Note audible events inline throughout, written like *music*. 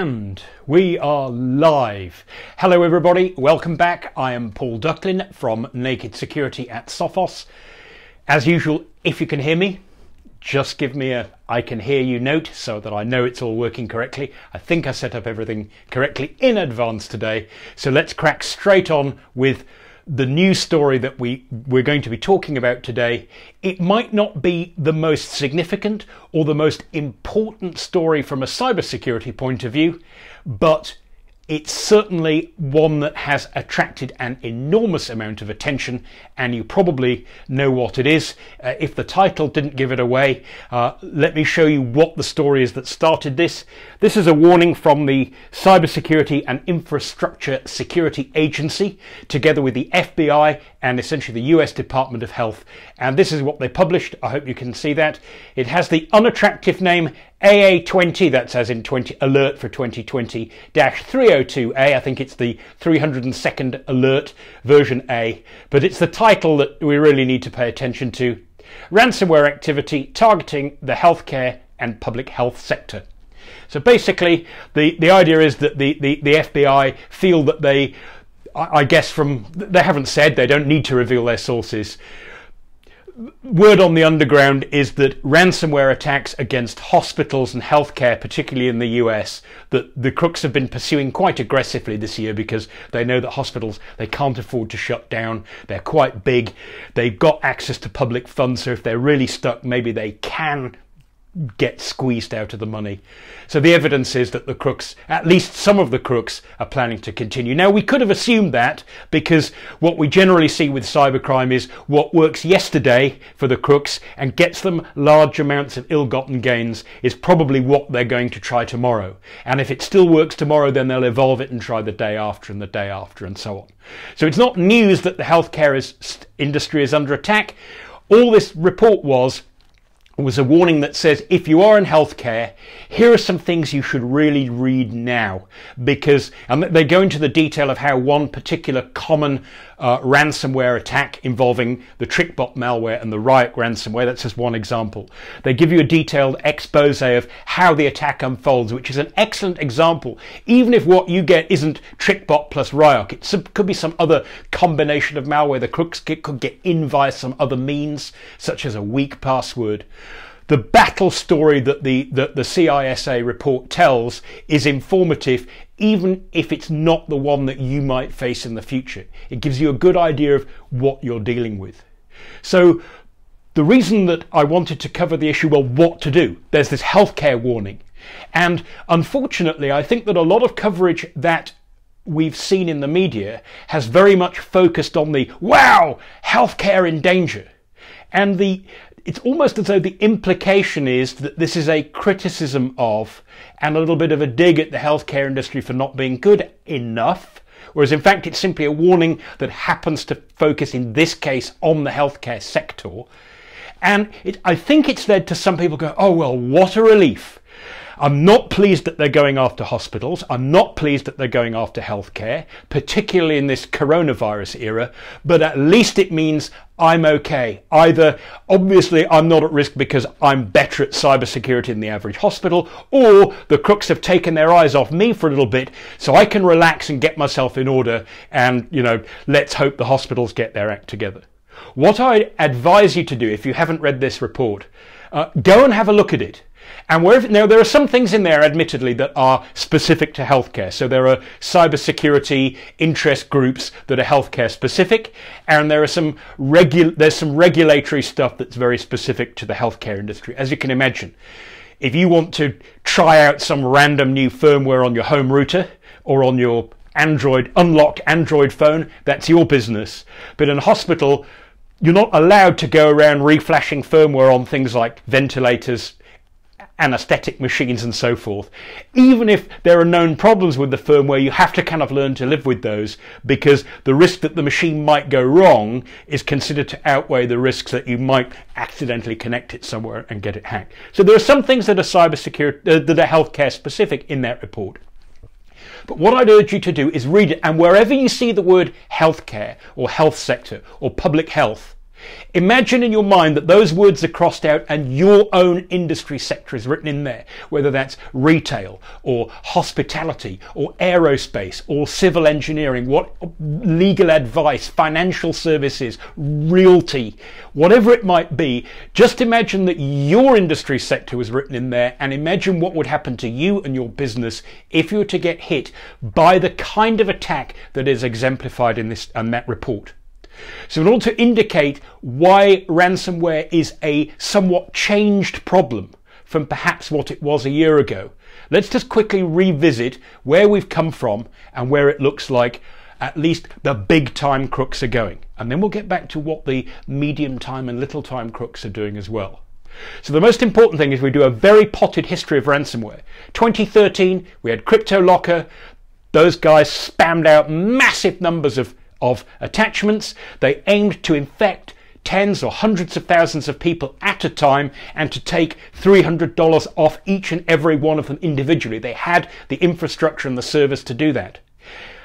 And we are live. Hello, everybody. Welcome back. I am Paul Ducklin from Naked Security at Sophos. As usual, if you can hear me, just give me a I can hear you note so that I know it's all working correctly. I think I set up everything correctly in advance today. So let's crack straight on with the news story that we, we're going to be talking about today, it might not be the most significant or the most important story from a cybersecurity point of view, but it's certainly one that has attracted an enormous amount of attention, and you probably know what it is. Uh, if the title didn't give it away, uh, let me show you what the story is that started this. This is a warning from the Cybersecurity and Infrastructure Security Agency, together with the FBI and essentially the US Department of Health. And this is what they published. I hope you can see that. It has the unattractive name AA20, that's as in 20 alert for 2020 302A. I think it's the 302nd alert version A, but it's the title that we really need to pay attention to. Ransomware activity targeting the healthcare and public health sector. So basically, the, the idea is that the, the, the FBI feel that they, I, I guess from, they haven't said, they don't need to reveal their sources, word on the underground is that ransomware attacks against hospitals and healthcare, particularly in the US, that the crooks have been pursuing quite aggressively this year because they know that hospitals they can't afford to shut down. They're quite big. They've got access to public funds, so if they're really stuck, maybe they can get squeezed out of the money. So the evidence is that the crooks, at least some of the crooks, are planning to continue. Now, we could have assumed that because what we generally see with cybercrime is what works yesterday for the crooks and gets them large amounts of ill gotten gains is probably what they're going to try tomorrow. And if it still works tomorrow, then they'll evolve it and try the day after and the day after and so on. So it's not news that the healthcare is, industry is under attack. All this report was was a warning that says if you are in healthcare, here are some things you should really read now because and they go into the detail of how one particular common uh, ransomware attack involving the TrickBot malware and the Ryuk ransomware, that's just one example. They give you a detailed expose of how the attack unfolds, which is an excellent example. Even if what you get isn't TrickBot plus Ryuk it could be some other combination of malware. The crooks could get in via some other means, such as a weak password the battle story that the, that the CISA report tells is informative, even if it's not the one that you might face in the future. It gives you a good idea of what you're dealing with. So, the reason that I wanted to cover the issue, well, what to do, there's this healthcare warning. And unfortunately, I think that a lot of coverage that we've seen in the media has very much focused on the wow, healthcare in danger. And the it's almost as though the implication is that this is a criticism of and a little bit of a dig at the healthcare industry for not being good enough. Whereas in fact, it's simply a warning that happens to focus in this case on the healthcare sector. And it, I think it's led to some people go, oh, well, what a relief. I'm not pleased that they're going after hospitals. I'm not pleased that they're going after healthcare, particularly in this coronavirus era, but at least it means I'm okay. Either, obviously, I'm not at risk because I'm better at cybersecurity than the average hospital, or the crooks have taken their eyes off me for a little bit so I can relax and get myself in order and, you know, let's hope the hospitals get their act together. What I advise you to do if you haven't read this report, uh, go and have a look at it. And now there are some things in there, admittedly, that are specific to healthcare. So there are cybersecurity interest groups that are healthcare specific, and there are some regu- there's some regulatory stuff that's very specific to the healthcare industry. As you can imagine, if you want to try out some random new firmware on your home router or on your Android unlocked Android phone, that's your business. But in a hospital, you're not allowed to go around reflashing firmware on things like ventilators, anesthetic machines and so forth. Even if there are known problems with the firmware, you have to kind of learn to live with those because the risk that the machine might go wrong is considered to outweigh the risks that you might accidentally connect it somewhere and get it hacked. So there are some things that are cybersecurity, uh, that are healthcare specific in that report. But what I'd urge you to do is read it, and wherever you see the word healthcare or health sector or public health, Imagine in your mind that those words are crossed out and your own industry sector is written in there, whether that's retail or hospitality or aerospace or civil engineering, what legal advice, financial services, realty, whatever it might be. Just imagine that your industry sector was written in there and imagine what would happen to you and your business if you were to get hit by the kind of attack that is exemplified in this and that report. So in order to indicate why ransomware is a somewhat changed problem from perhaps what it was a year ago, let's just quickly revisit where we've come from and where it looks like at least the big time crooks are going. And then we'll get back to what the medium time and little time crooks are doing as well. So the most important thing is we do a very potted history of ransomware. 2013, we had CryptoLocker. Those guys spammed out massive numbers of of attachments. They aimed to infect tens or hundreds of thousands of people at a time and to take $300 off each and every one of them individually. They had the infrastructure and the service to do that.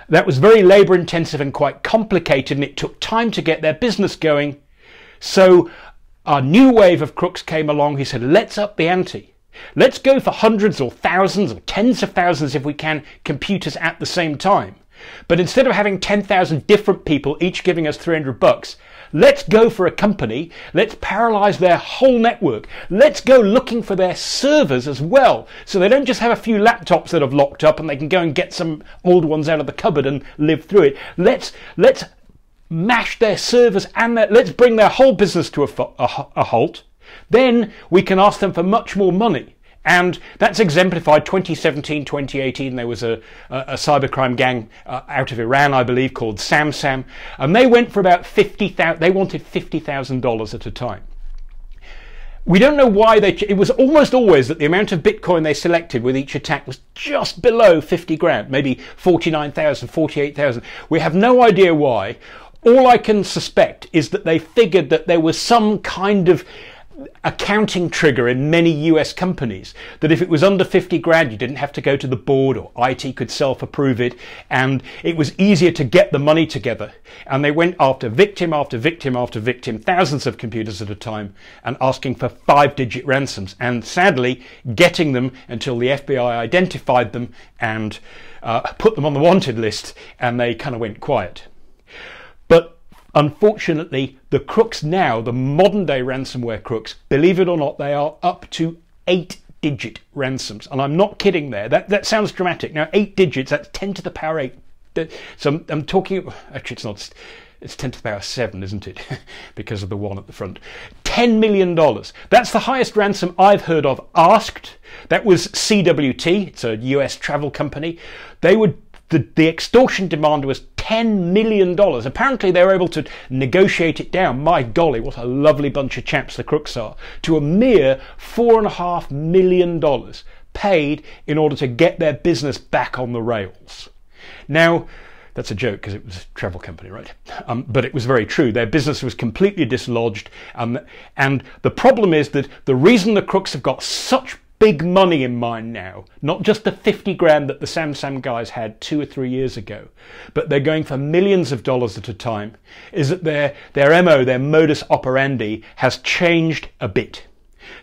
That was very labor intensive and quite complicated and it took time to get their business going. So a new wave of crooks came along He said, let's up the ante. Let's go for hundreds or thousands or tens of thousands if we can computers at the same time. But instead of having 10,000 different people each giving us 300 bucks, let's go for a company. Let's paralyze their whole network. Let's go looking for their servers as well. So they don't just have a few laptops that have locked up and they can go and get some old ones out of the cupboard and live through it. Let's, let's mash their servers and their, let's bring their whole business to a, a, a halt. Then we can ask them for much more money. And that's exemplified 2017, 2018. There was a, a, a cybercrime gang uh, out of Iran, I believe, called SamSam. And they went for about 50,000, they wanted $50,000 at a time. We don't know why they, it was almost always that the amount of Bitcoin they selected with each attack was just below 50 grand, maybe 49,000, 48,000. We have no idea why. All I can suspect is that they figured that there was some kind of accounting trigger in many US companies that if it was under 50 grand, you didn't have to go to the board or IT could self approve it and it was easier to get the money together. And they went after victim after victim after victim, thousands of computers at a time and asking for five digit ransoms and sadly getting them until the FBI identified them and uh, put them on the wanted list and they kind of went quiet. Unfortunately, the crooks now, the modern day ransomware crooks, believe it or not, they are up to eight digit ransoms. And I'm not kidding there. That, that sounds dramatic. Now, eight digits, that's 10 to the power eight. So I'm, I'm talking, actually, it's not, it's 10 to the power 7, isn't it? *laughs* because of the one at the front. $10 million. That's the highest ransom I've heard of asked. That was CWT, it's a US travel company. They would the, the extortion demand was $10 million. Apparently, they were able to negotiate it down. My golly, what a lovely bunch of chaps the crooks are. To a mere $4.5 million paid in order to get their business back on the rails. Now, that's a joke because it was a travel company, right? Um, but it was very true. Their business was completely dislodged. Um, and the problem is that the reason the crooks have got such big money in mind now, not just the 50 grand that the SamSam guys had two or three years ago, but they're going for millions of dollars at a time, is that their, their MO, their modus operandi, has changed a bit.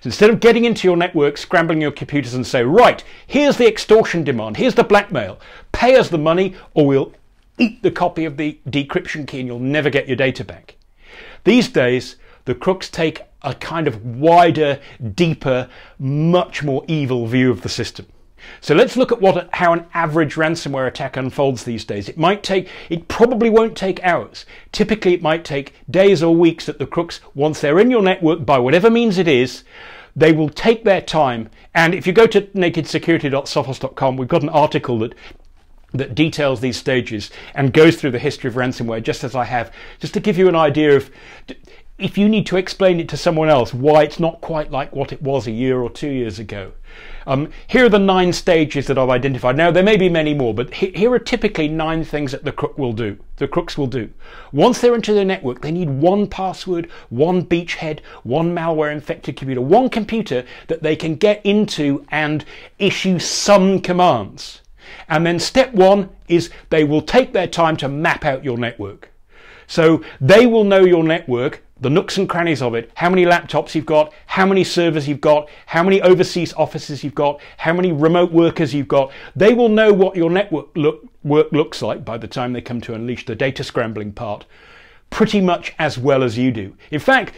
So instead of getting into your network, scrambling your computers and say, right, here's the extortion demand, here's the blackmail, pay us the money or we'll eat the copy of the decryption key and you'll never get your data back. These days, the crooks take a kind of wider, deeper, much more evil view of the system. So let's look at what how an average ransomware attack unfolds these days. It might take it probably won't take hours. Typically it might take days or weeks that the crooks once they're in your network by whatever means it is, they will take their time and if you go to nakedsecurity.sophos.com we've got an article that that details these stages and goes through the history of ransomware just as I have just to give you an idea of if you need to explain it to someone else why it's not quite like what it was a year or two years ago. Um, here are the nine stages that I've identified. Now, there may be many more, but he, here are typically nine things that the crook will do. The crooks will do. Once they're into the network, they need one password, one beachhead, one malware infected computer, one computer that they can get into and issue some commands. And then step one is they will take their time to map out your network. So they will know your network the nooks and crannies of it, how many laptops you've got, how many servers you've got, how many overseas offices you've got, how many remote workers you've got. They will know what your network look, work looks like by the time they come to unleash the data scrambling part pretty much as well as you do. In fact,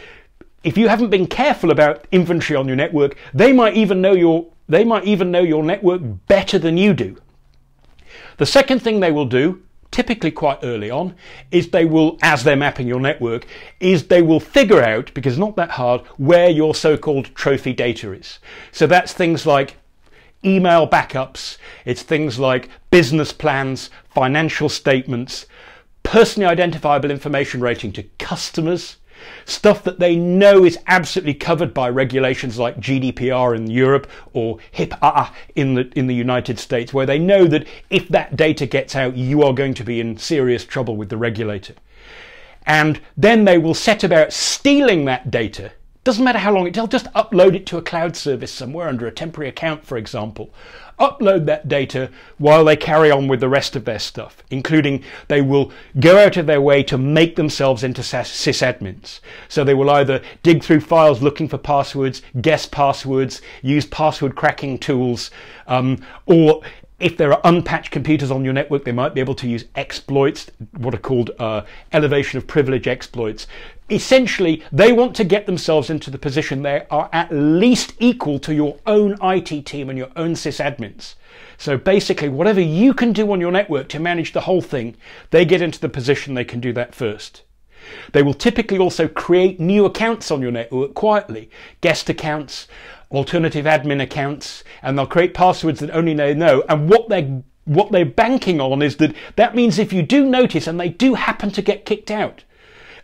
if you haven't been careful about inventory on your network, they might even know your they might even know your network better than you do. The second thing they will do, typically quite early on, is they will, as they're mapping your network, is they will figure out, because it's not that hard, where your so-called trophy data is. So that's things like email backups, it's things like business plans, financial statements, personally identifiable information rating to customers, stuff that they know is absolutely covered by regulations like GDPR in Europe or HIPAA in the in the United States, where they know that if that data gets out, you are going to be in serious trouble with the regulator. And then they will set about stealing that data doesn't matter how long it, they'll just upload it to a cloud service somewhere under a temporary account, for example. Upload that data while they carry on with the rest of their stuff, including they will go out of their way to make themselves into sysadmins. So they will either dig through files looking for passwords, guess passwords, use password cracking tools, um, or if there are unpatched computers on your network, they might be able to use exploits, what are called uh, elevation of privilege exploits. Essentially, they want to get themselves into the position they are at least equal to your own IT team and your own sysadmins. So basically, whatever you can do on your network to manage the whole thing, they get into the position they can do that first. They will typically also create new accounts on your network quietly, guest accounts, alternative admin accounts, and they'll create passwords that only they know. And what they're what they're banking on is that that means if you do notice and they do happen to get kicked out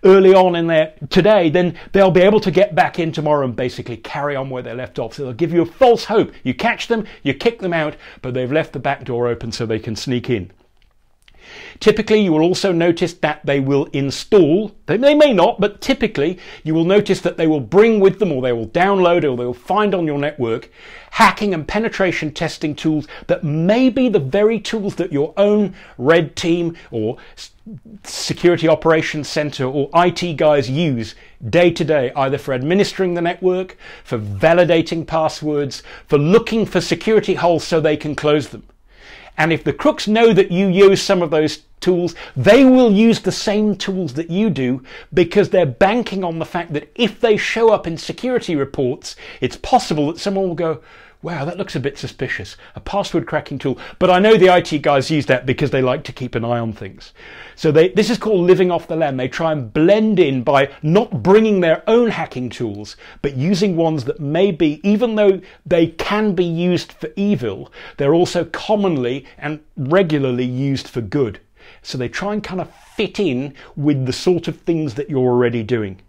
early on in their today, then they'll be able to get back in tomorrow and basically carry on where they left off. So they'll give you a false hope. You catch them, you kick them out, but they've left the back door open so they can sneak in. Typically, you will also notice that they will install, they may not, but typically you will notice that they will bring with them or they will download or they will find on your network hacking and penetration testing tools that may be the very tools that your own red team or security operations center or IT guys use day to day, either for administering the network, for validating passwords, for looking for security holes so they can close them. And if the crooks know that you use some of those tools, they will use the same tools that you do because they're banking on the fact that if they show up in security reports, it's possible that someone will go, wow, that looks a bit suspicious. A password cracking tool. But I know the IT guys use that because they like to keep an eye on things. So they, this is called living off the land. They try and blend in by not bringing their own hacking tools, but using ones that may be, even though they can be used for evil, they're also commonly and regularly used for good. So they try and kind of fit in with the sort of things that you're already doing.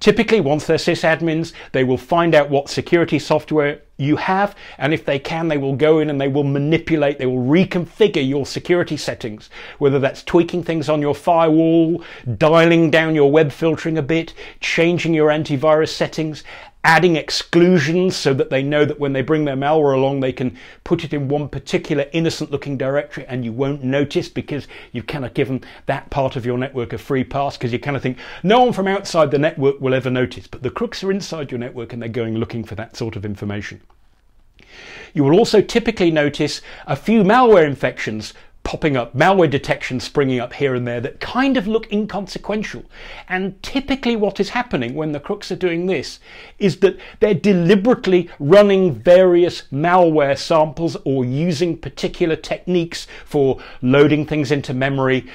Typically, once they're sysadmins, they will find out what security software you have, and if they can, they will go in and they will manipulate, they will reconfigure your security settings, whether that's tweaking things on your firewall, dialing down your web filtering a bit, changing your antivirus settings, adding exclusions so that they know that when they bring their malware along, they can put it in one particular innocent looking directory and you won't notice because you've kind of given that part of your network a free pass because you kind of think no one from outside the network will ever notice. But the crooks are inside your network and they're going looking for that sort of information. You will also typically notice a few malware infections popping up, malware detection springing up here and there that kind of look inconsequential. And typically, what is happening when the crooks are doing this is that they're deliberately running various malware samples or using particular techniques for loading things into memory,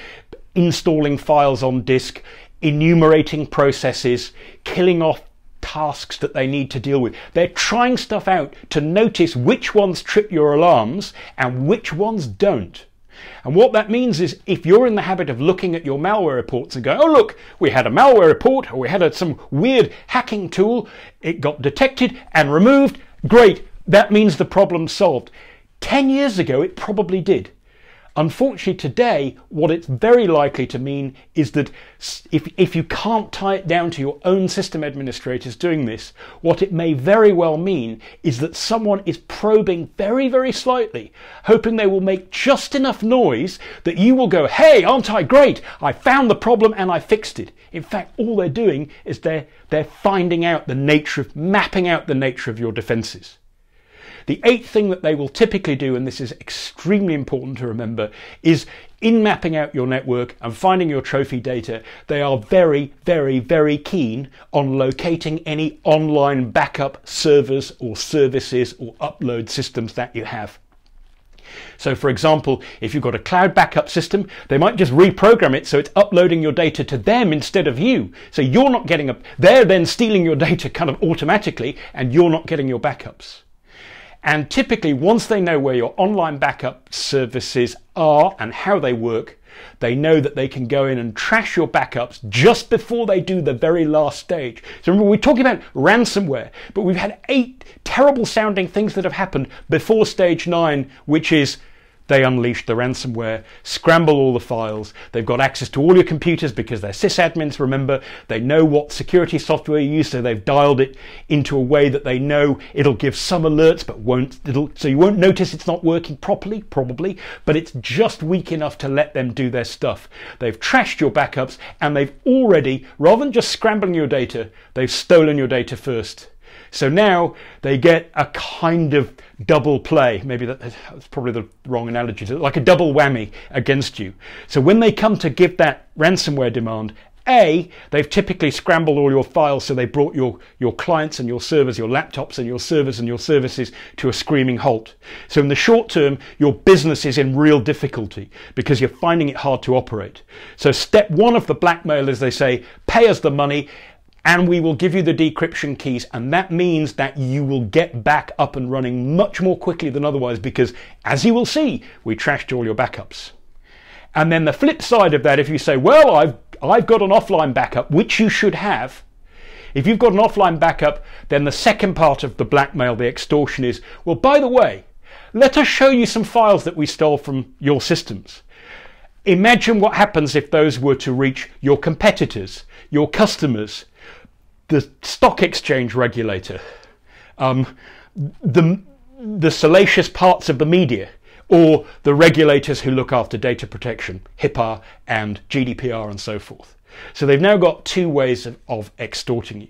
installing files on disk, enumerating processes, killing off tasks that they need to deal with. They're trying stuff out to notice which ones trip your alarms and which ones don't. And what that means is if you're in the habit of looking at your malware reports and going, oh, look, we had a malware report or we had a, some weird hacking tool, it got detected and removed, great, that means the problem's solved. 10 years ago, it probably did. Unfortunately, today, what it's very likely to mean is that if, if you can't tie it down to your own system administrators doing this, what it may very well mean is that someone is probing very, very slightly, hoping they will make just enough noise that you will go, hey, aren't I great? I found the problem and I fixed it. In fact, all they're doing is they're, they're finding out the nature of, mapping out the nature of your defenses. The eighth thing that they will typically do, and this is extremely important to remember, is in mapping out your network and finding your trophy data, they are very, very, very keen on locating any online backup servers or services or upload systems that you have. So, for example, if you've got a cloud backup system, they might just reprogram it so it's uploading your data to them instead of you. So you're not getting a, they're then stealing your *laughs* data kind of automatically and you're not getting your backups. And typically, once they know where your online backup services are and how they work, they know that they can go in and trash your backups just before they do the very last stage. So remember, we're talking about ransomware, but we've had eight terrible sounding things that have happened before stage nine, which is they unleash the ransomware, scramble all the files. They've got access to all your computers because they're sysadmins, remember. They know what security software you use, so they've dialed it into a way that they know it'll give some alerts, but won't, so you won't notice it's not working properly, probably, but it's just weak enough to let them do their stuff. They've trashed your backups and they've already, rather than just scrambling your data, they've stolen your data first. So now they get a kind of double play. Maybe that's probably the wrong analogy, like a double whammy against you. So when they come to give that ransomware demand, a, they've typically scrambled all your files, so they brought your, your clients and your servers, your laptops and your servers and your services to a screaming halt. So in the short term, your business is in real difficulty because you're finding it hard to operate. So step one of the blackmail is they say, pay us the money and we will give you the decryption keys and that means that you will get back up and running much more quickly than otherwise because as you will see we trashed all your backups. And then the flip side of that if you say well I've I've got an offline backup which you should have if you've got an offline backup then the second part of the blackmail the extortion is well by the way let us show you some files that we stole from your systems. Imagine what happens if those were to reach your competitors, your customers, the stock exchange regulator, um, the, the salacious parts of the media, or the regulators who look after data protection, HIPAA and GDPR and so forth. So they've now got two ways of, of extorting you.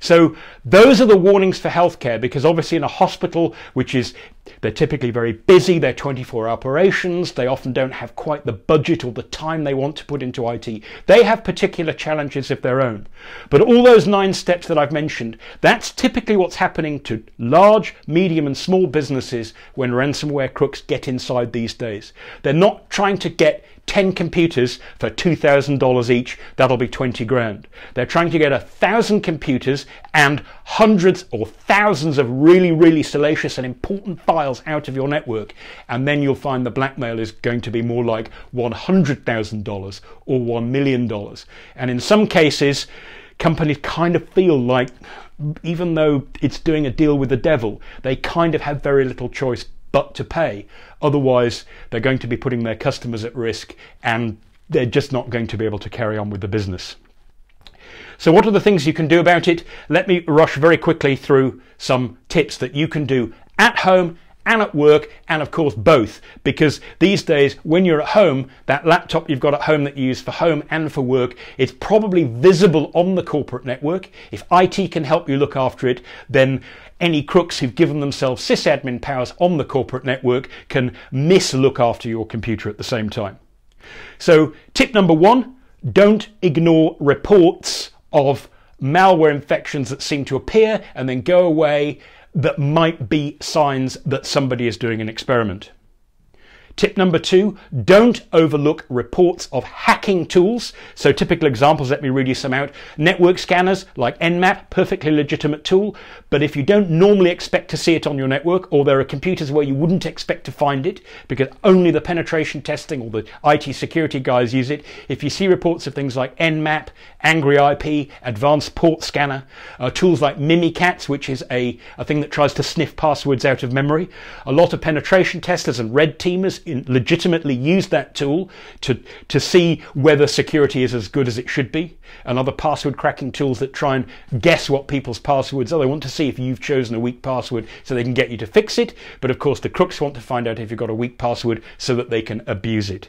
So those are the warnings for healthcare because obviously in a hospital, which is they're typically very busy, they're 24 operations, they often don't have quite the budget or the time they want to put into IT. They have particular challenges of their own. But all those nine steps that I've mentioned, that's typically what's happening to large, medium and small businesses when ransomware crooks get inside these days. They're not trying to get 10 computers for $2,000 each, that'll be 20 grand. They're trying to get a thousand computers and hundreds or thousands of really, really salacious and important files out of your network. And then you'll find the blackmail is going to be more like $100,000 or $1 million. And in some cases, companies kind of feel like even though it's doing a deal with the devil, they kind of have very little choice but to pay. Otherwise, they're going to be putting their customers at risk and they're just not going to be able to carry on with the business. So, what are the things you can do about it? Let me rush very quickly through some tips that you can do at home and at work, and of course both, because these days when you're at home, that laptop you've got at home that you use for home and for work, it's probably visible on the corporate network. If IT can help you look after it, then any crooks who've given themselves sysadmin powers on the corporate network can mislook after your computer at the same time. So, tip number one don't ignore reports of malware infections that seem to appear and then go away that might be signs that somebody is doing an experiment. Tip number two, don't overlook reports of hacking tools. So typical examples, let me read you some out. Network scanners like Nmap, perfectly legitimate tool. But if you don't normally expect to see it on your network, or there are computers where you wouldn't expect to find it, because only the penetration testing or the IT security guys use it, if you see reports of things like Nmap, Angry IP, Advanced Port Scanner, uh, tools like Mimikatz, which is a, a thing that tries to sniff passwords out of memory, a lot of penetration testers and red teamers legitimately use that tool to, to see whether security is as good as it should be, and other password cracking tools that try and guess what people's passwords are. They want to see if you've chosen a weak password so they can get you to fix it. But of course, the crooks want to find out if you've got a weak password so that they can abuse it.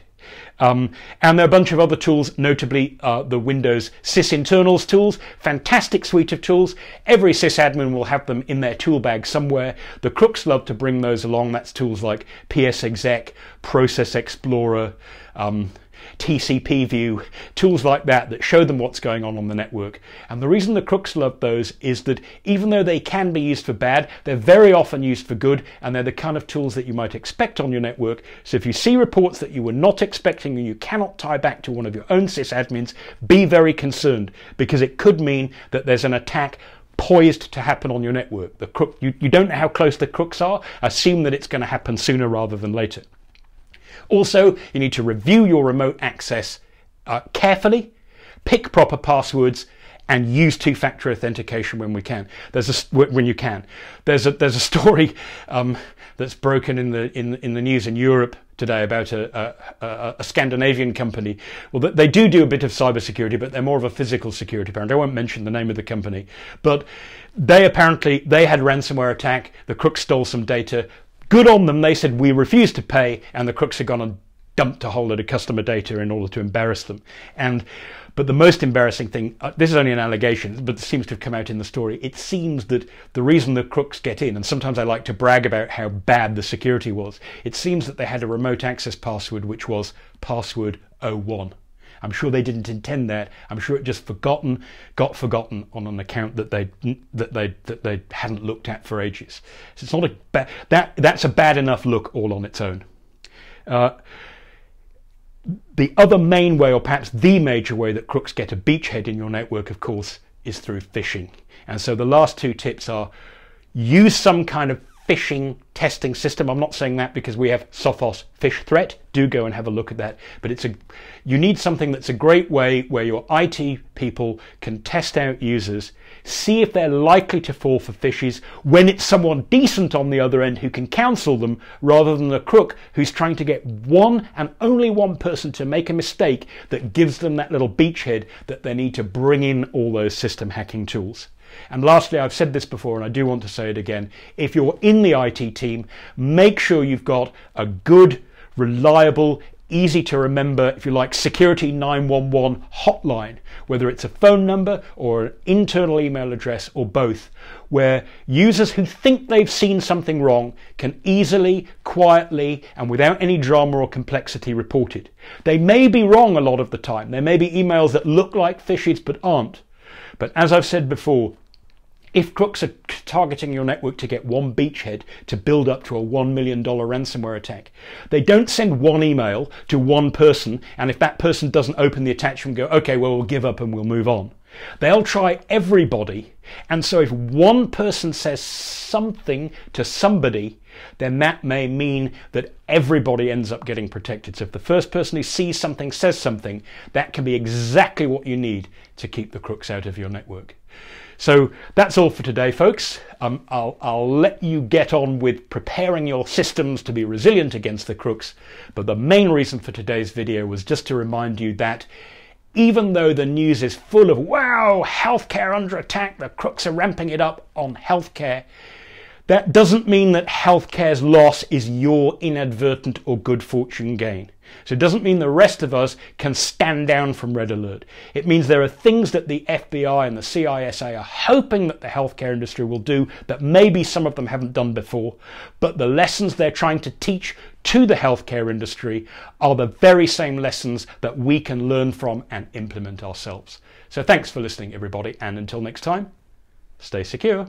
Um, and there are a bunch of other tools, notably uh, the Windows sysinternals tools, fantastic suite of tools. Every sysadmin will have them in their tool bag somewhere. The crooks love to bring those along. That's tools like PsExec, Process Explorer, um, TCP view, tools like that that show them what's going on on the network. And the reason the crooks love those is that even though they can be used for bad, they're very often used for good, and they're the kind of tools that you might expect on your network. So if you see reports that you were not expecting and you cannot tie back to one of your own sysadmins, be very concerned because it could mean that there's an attack poised to happen on your network. The crook, you, you don't know how close the crooks are. Assume that it's going to happen sooner rather than later. Also, you need to review your remote access uh, carefully, pick proper passwords, and use two-factor authentication when we can. There's a when you can. There's a there's a story um, that's broken in the in in the news in Europe today about a, a, a, Scandinavian company. Well, they do do a bit of cybersecurity, but they're more of a physical security parent. I won't mention the name of the company, but they apparently they had ransomware attack. The crooks stole some data. Good on them. They said we refuse to pay, and the crooks had gone and dumped a whole load of customer data in order to embarrass them. And but the most embarrassing thing, uh, this is only an allegation, but it seems to have come out in the story. It seems that the reason the crooks get in, and sometimes I like to brag about how bad the security was, it seems that they had a remote access password which was password 01. I'm sure they didn't intend that. I'm sure it just forgotten, got forgotten on an account that they that they that they hadn't looked at for ages. So it's not a bad that that's a bad enough look all on its own. Uh, the other main way, or perhaps the major way that crooks get a beachhead in your network, of course, is through phishing. And so the last two tips are use some kind of phishing testing system. I'm not saying that because we have Sophos Phish Threat. Do go and have a look at that. But it's a you need something that's a great way where your IT people can test out users, see if they're likely to fall for phishes when it's someone decent on the other end who can counsel them rather than a crook who's trying to get one and only one person to make a mistake that gives them that little beachhead that they need to bring in all those system hacking tools. And lastly, I've said this before and I do want to say it again. If you're in the IT team, make sure you've got a good, reliable, easy to remember, if you like, security 911 hotline, whether it's a phone number or an internal email address or both, where users who think they've seen something wrong can easily, quietly, and without any drama or complexity report it. They may be wrong a lot of the time. There may be emails that look like phishes but aren't. But as I've said before, if crooks are targeting your network to get one beachhead to build up to a $1 million ransomware attack, they don't send one email to one person, and if that person doesn't open the attachment, go, okay, well, we'll give up and we'll move on. They'll try everybody, and so if one person says something to somebody, then that may mean that everybody ends up getting protected. So if the first person who sees something says something, that can be exactly what you need to keep the crooks out of your network. So that's all for today, folks. Um, I'll, I'll let you get on with preparing your systems to be resilient against the crooks. But the main reason for today's video was just to remind you that even though the news is full of, wow, healthcare under attack, the crooks are ramping it up on healthcare, that doesn't mean that healthcare's loss is your inadvertent or good fortune gain. So it doesn't mean the rest of us can stand down from red alert. It means there are things that the FBI and the CISA are hoping that the healthcare industry will do that maybe some of them haven't done before, but the lessons they're trying to teach to the healthcare industry are the very same lessons that we can learn from and implement ourselves. So thanks for listening, everybody, and until next time, stay secure.